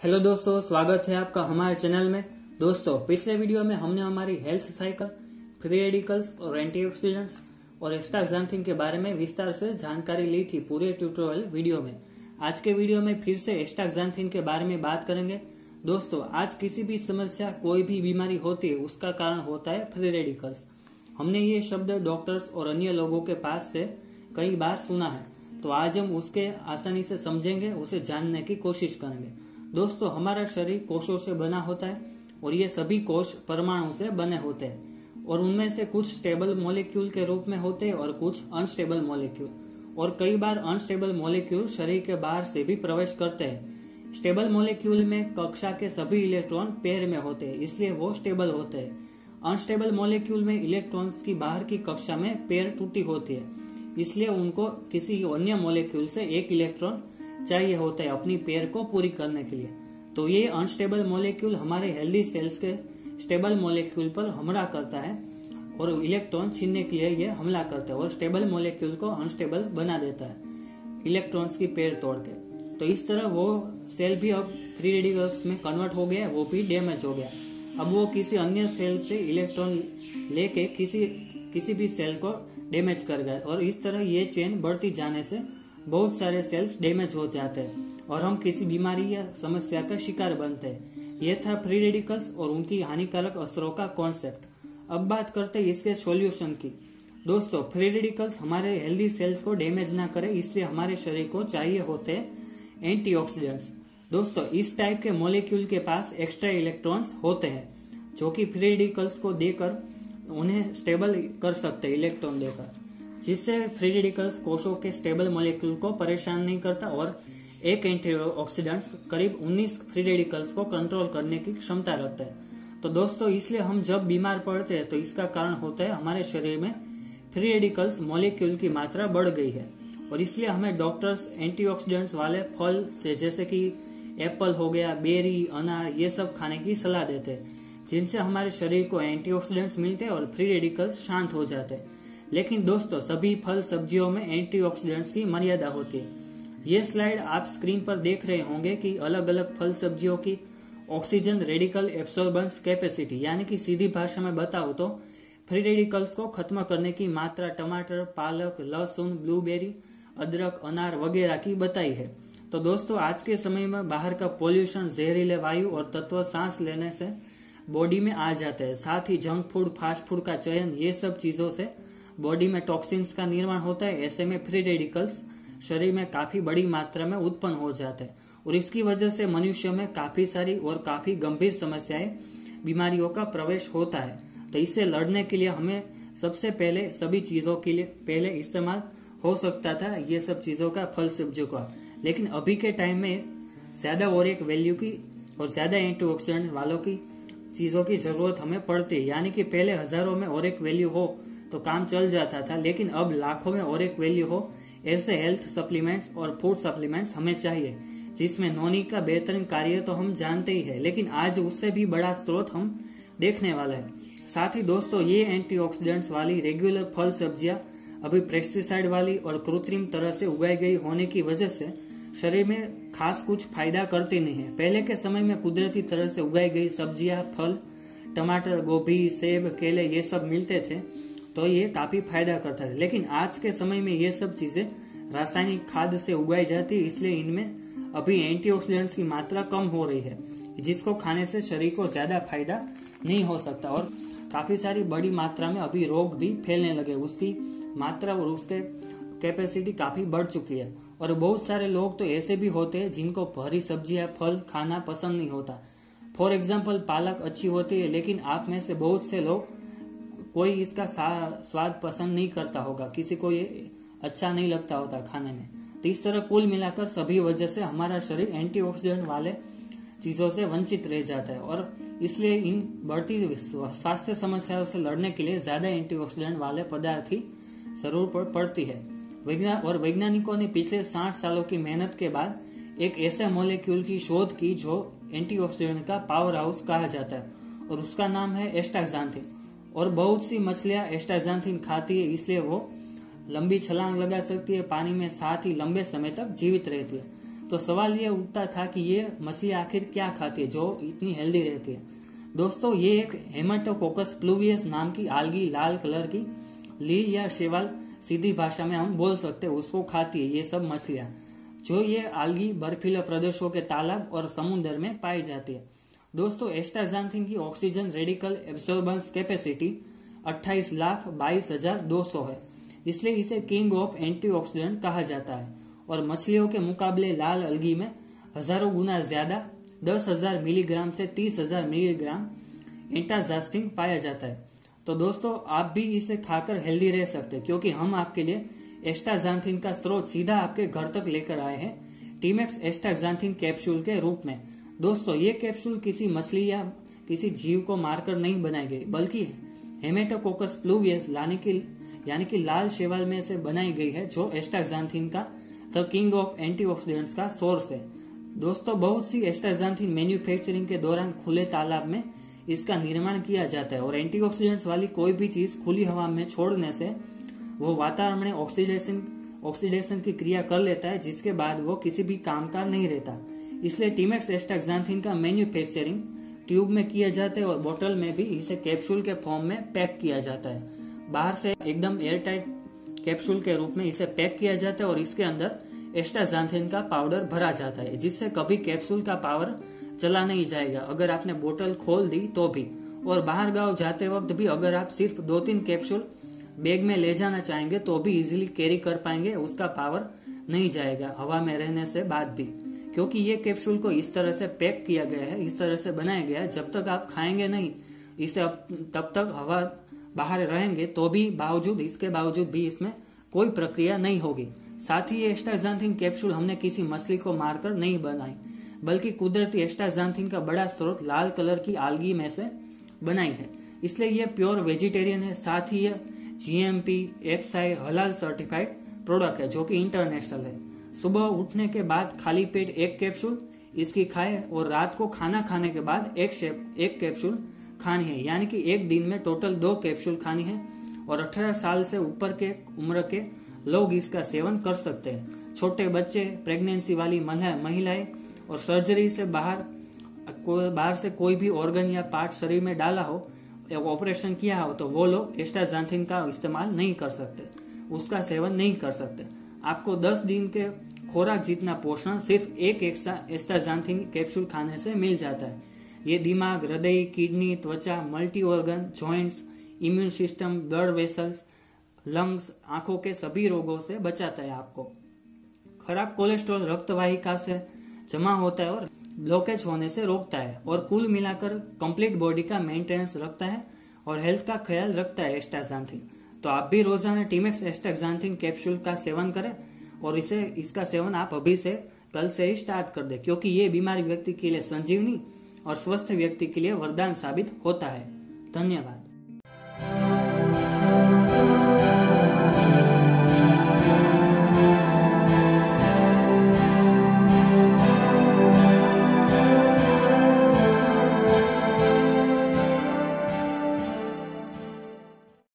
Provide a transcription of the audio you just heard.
Hello दोस्तों, स्वागत है आपका हमारे चैनल में। दोस्तों, पिछले वीडियो में हमने हमारी हेल्थ साइकिल फ्री रेडिकल्स और एंटीऑक्सीडेंट्स और एस्टाग्जांथिन के बारे में विस्तार से जानकारी ली थी पूरे ट्यूटोरियल वीडियो में। आज के वीडियो में फिर से एस्टाग्जांथिन के बारे में बात करेंगे। दोस्तों, आज किसी भी समस्या, कोई भी बीमारी होती है, उसका कारण होता है फ्री रेडिकल्स हमने ये शब्द डॉक्टर्स और अन्य लोगों के पास से कई बार सुना है। तो आज हम उसके आसानी से समझेंगे, उसे जानने की कोशिश करेंगे। दोस्तों, हमारा शरीर कोषों से बना होता है और ये सभी कोष परमाणु से बने होते हैं। और उनमें से कुछ स्टेबल मोलिक्यूल के रूप में होते हैं और कुछ अनस्टेबल मोलिक्यूल और कई बार अनस्टेबल मोलिक्यूल शरीर के बाहर से भी प्रवेश करते हैं। स्टेबल मोलिक्यूल में कक्षा के सभी इलेक्ट्रॉन पैर में होते हैं, इसलिए वो स्टेबल होते हैं। अनस्टेबल मोलिक्यूल में इलेक्ट्रॉन्स की बाहर की कक्षा में पैर टूटी होती है, इसलिए उनको किसी अन्य मोलिक्यूल से एक इलेक्ट्रॉन चाहिए होता है अपनी पेयर को पूरी करने के लिए। तो ये अनस्टेबल मोलिक्यूल हमारे हेल्दी सेल्स के स्टेबल मोलिक्यूल पर हमला करता है और इलेक्ट्रॉन छीनने के लिए ये हमला करता है और स्टेबल मोलिक्यूल को अनस्टेबल बना देता है इलेक्ट्रॉन्स की पेड़ तोड़ के। तो इस तरह वो सेल भी अब फ्री रेडिकल्स में कन्वर्ट हो गया, वो भी डैमेज हो गया। अब वो किसी अन्य सेल से इलेक्ट्रॉन लेके किसी किसी भी सेल को डैमेज कर गया और इस तरह ये चेन बढ़ती जाने से बहुत सारे सेल्स डैमेज हो जाते हैं और हम किसी बीमारी या समस्या का शिकार बनते हैं। यह था फ्री रेडिकल्स और उनकी हानिकारक असरों का कॉन्सेप्ट अब बात करते हैं इसके सॉल्यूशन की। दोस्तों फ्री रेडिकल्स हमारे हेल्दी सेल्स को डैमेज ना करे, इसलिए हमारे शरीर को चाहिए होते एंटीऑक्सीडेंट्स दोस्तों, इस टाइप के मोलिक्यूल के पास एक्स्ट्रा इलेक्ट्रॉन्स होते हैं, जो कि फ्री रेडिकल्स को देकर उन्हें स्टेबल कर सकते इलेक्ट्रॉन देकर। जिससे फ्री रेडिकल्स कोषों के स्टेबल मोलिक्यूल को परेशान नहीं करता और एक एंटीऑक्सीडेंट्स करीब 19 फ्री रेडिकल्स को कंट्रोल करने की क्षमता रखता है। तो दोस्तों, इसलिए हम जब बीमार पड़ते हैं तो इसका कारण होता है हमारे शरीर में फ्री रेडिकल्स मोलिक्यूल की मात्रा बढ़ गई है। और इसलिए हमें डॉक्टर्स एंटीऑक्सीडेंट्स वाले फल से, जैसे कि एप्पल हो गया बेरी अनार, ये सब खाने की सलाह देते हैं, जिनसे हमारे शरीर को एंटीऑक्सीडेंट्स मिलते हैं और फ्री रेडिकल्स शांत हो जाते हैं। लेकिन दोस्तों, सभी फल सब्जियों में एंटीऑक्सीडेंट्स की मर्यादा होती है। ये स्लाइड आप स्क्रीन पर देख रहे होंगे कि अलग अलग फल सब्जियों की ऑक्सीजन रेडिकल एब्सॉर्बेंस कैपेसिटी यानी कि सीधी भाषा में बताओ तो फ्री रेडिकल्स को खत्म करने की मात्रा टमाटर, पालक, लहसुन ब्लूबेरी अदरक, अनार वगैरह की बताई है। तो दोस्तों, आज के समय में बाहर का पोल्यूशन जहरीले वायु और तत्व सांस लेने से बॉडी में आ जाते हैं। साथ ही जंक फ़ूड फास्ट फ़ूड का चयन, ये सब चीज़ों से बॉडी में टॉक्सिन्स का निर्माण होता है, ऐसे में फ्री रेडिकल्स शरीर में काफ़ी बड़ी मात्रा में उत्पन्न हो जाते हैं। और इसकी वजह से मनुष्य में काफ़ी सारी और काफ़ी गंभीर समस्याएँ, बीमारियों का प्रवेश होता है। तो इससे लड़ने के लिए हमें सबसे पहले सभी चीज़ों के लिए पहले इस्तेमाल हो सकता था, ये सब चीज़ों का फल सब्जियों का लेकिन अभी के टाइम में ज़्यादा और एक वैल्यू की और ज़्यादा एंटीऑक्सीडेंट वालों की चीज़ों की ज़रूरत हमें पड़ती है। यानी कि पहले हज़ारों में और एक वैल्यू हो तो काम चल जाता था, लेकिन अब लाखों में और एक वैल्यू हो, ऐसे हेल्थ सप्लीमेंट्स और फ़ूड सप्लीमेंट्स हमें चाहिए, जिसमें नोनी का बेहतरीन कार्य तो हम जानते ही है, लेकिन आज उससे भी बड़ा स्रोत हम देखने वाले हैं। साथ ही दोस्तों, ये एंटीऑक्सीडेंट्स वाली रेगुलर फल सब्ज़ियाँ, अभी पेस्टिसाइड वाली और कृत्रिम तरह से उगाई गई होने की वजह से शरीर में खास कुछ फ़ायदा करती नहीं है। पहले के समय में कुदरती तरह से उगाई गई सब्ज़ियाँ, फल, टमाटर, गोभी, सेब, केले, ये सब मिलते थे तो ये काफ़ी फ़ायदा करता है लेकिन आज के समय में ये सब चीज़ें रासायनिक खाद से उगाई जाती है, इसलिए इनमें अभी एंटीऑक्सीडेंट्स की मात्रा कम हो रही है, जिसको खाने से शरीर को ज़्यादा फ़ायदा नहीं हो सकता। और काफ़ी सारी बड़ी मात्रा में अभी रोग भी फैलने लगे उसकी मात्रा और उसके कैपेसिटी काफ़ी बढ़ चुकी है। और बहुत सारे लोग तो ऐसे भी होते हैं जिनको हरी सब्ज़ी या फल खाना पसंद नहीं होता। फॉर एग्ज़ाम्पल पालक अच्छी होती है, लेकिन आप में से बहुत से लोग कोई इसका स्वाद पसंद नहीं करता होगा, किसी को ये अच्छा नहीं लगता होता खाने में। तो इस तरह कुल मिलाकर सभी वजह से हमारा शरीर एंटीऑक्सीडेंट वाले चीज़ों से वंचित रह जाता है और इसलिए इन बढ़ती स्वास्थ्य समस्याओं से लड़ने के लिए ज़्यादा एंटीऑक्सीडेंट वाले पदार्थ की ज़रूरत पड़ती है। और वैज्ञानिकों ने पिछले साठ सालों की मेहनत के बाद एक ऐसे मोलिक्यूल की शोध की जो एंटीऑक्सीडेंट का पावर हाउस कहा जाता है, और उसका नाम है एस्टाक्सांथिन। और बहुत सी मछलियाँ एस्टाजांथिन खाती है, इसलिए वो लंबी छलांग लगा सकती है, पानी में साथ ही लंबे समय तक जीवित रहती है। तो सवाल ये उठता था कि ये मछली आखिर क्या खाती है, जो इतनी हेल्दी रहती है? दोस्तों, ये एक हेमाटोकोकस प्लूवियस नाम की आलगी लाल कलर की ली या शेवाल सीधी भाषा में हम बोल सकते हैं, उसको खाती है ये सब मछलियाँ, जो ये आलगी बर्फीले प्रदेशों के तालाब और समुद्र में पाई जाती है। दोस्तों एस्टाजांथिन की oxygen radical absorbance capacity 28 lakh बाईस हज़ार दो सौ है। इसलिए इसे किंग ऑफ़ एंटीऑक्सीडेंट कहा जाता है और मछलियों के मुकाबले लाल अलगी में हज़ारों गुना ज़्यादा, दस हज़ार मिलीग्राम से तीस हज़ार मिलीग्राम एंटाजास्टिंग पाया जाता है। तो दोस्तों, आप भी इसे खाकर हेल्दी रह सकते हैं, क्योंकि हम आपके लिए एस्टाजांथिन का स्रोत सीधा आपके घर तक लेकर आए हैं टीमेक्स एस्टाजांथिन कैप्सूल के रूप में। दोस्तों, ये कैप्सूल किसी मछली या किसी जीव को मारकर नहीं बनाई गई बल्कि हेमेटोकोकस प्लूवियस लाने की यानी कि लाल शेवाल में से बनाई गई है, जो एस्टाजांथिन का द किंग ऑफ़ एंटीऑक्सीडेंट्स का सोर्स है। दोस्तों, बहुत सी एस्टाजांथिन मैन्युफैक्चरिंग के दौरान खुले तालाब में इसका निर्माण किया जाता है, और एंटीऑक्सीडेंट्स वाली कोई भी चीज़ खुली हवा में छोड़ने से वो वातावरण में ऑक्सीडेशन ऑक्सीडेशन की क्रिया कर लेता है, जिसके बाद वो किसी भी काम का नहीं रहता। इसलिए टीमेक्स एस्टाक्सांथिन का मैन्युफैक्चरिंग ट्यूब में किया जाता है और बोतल में भी इसे कैप्सूल के फॉर्म में पैक किया जाता है। बाहर से एकदम एयर टाइट कैप्सूल के रूप में इसे पैक किया जाता है और इसके अंदर एस्टाजांथिन का पाउडर भरा जाता है, जिससे कभी कैप्सूल का पावर चला नहीं जाएगा। अगर आपने बोतल खोल दी तो भी। और बाहर गाँव जाते वक्त भी अगर आप सिर्फ़ दो तीन कैप्सूल बैग में ले जाना चाहेंगे तो भी इजीली कैरी कर पाएँगे, उसका पावर नहीं जाएगा, हवा में रहने से बाद भी। क्योंकि ये कैप्सूल को इस तरह से पैक किया गया है, इस तरह से बनाया गया है, जब तक आप खाएँगे नहीं, इसे अब तब तक हवा बाहर रहेंगे तो भी बावजूद, इसके बावजूद भी इसमें कोई प्रक्रिया नहीं होगी। साथ ही ये एस्टाजांथिन कैप्सूल हमने किसी मछली को मारकर नहीं बनाई, बल्कि कुदरती एस्टाजांथिन का बड़ा स्रोत लाल कलर की आलगी में से बनाई है। इसलिए यह प्योर वेजिटेरियन है, साथ ही यह जीएमपी एफसाई हलाल सर्टिफाइड प्रोडक्ट है, जो कि इंटरनेशनल है। सुबह उठने के बाद खाली पेट एक कैप्सूल इसकी खाए और रात को खाना खाने के बाद एक शेप एक कैप्सूल खानी है। यानी कि एक दिन में टोटल दो कैप्सूल खानी है और 18 साल से ऊपर के उम्र के लोग इसका सेवन कर सकते हैं। छोटे बच्चे प्रेगनेंसी वाली महिलाएँ और सर्जरी से बाहर, को बाहर से कोई भी ऑर्गन या पार्ट शरीर में डाला हो, या ऑपरेशन किया हो तो वो लोग एस्टाजांथिन का इस्तेमाल नहीं कर सकते, उसका सेवन नहीं कर सकते। आपको 10 दिन के खोराक जितना पोषण सिर्फ़ एक एस्टाजांथिन कैप्सूल खाने से मिल जाता है। ये दिमाग, हृदय, किडनी, त्वचा multi organ joints immune system blood vessels lungs आँखों के सभी रोगों से बचाता है आपको। खराब कोलेस्ट्रॉल रक्तवाहिका से जमा होता है और ब्लॉकेज होने से रोकता है और कुल मिलाकर कंप्लीट बॉडी का मेंटेनेंस रखता है और हेल्थ का ख्याल रखता है एस्टाजांथिन तो आप भी रोज़ाना टीमेक्स एस्टाजांथिन कैप्सूल का सेवन करें और इसे, इसका सेवन आप अभी से कल से ही स्टार्ट कर दे, क्योंकि ये बीमारी व्यक्ति के लिए संजीवनी और स्वस्थ व्यक्ति के लिए वरदान साबित होता है। धन्यवाद।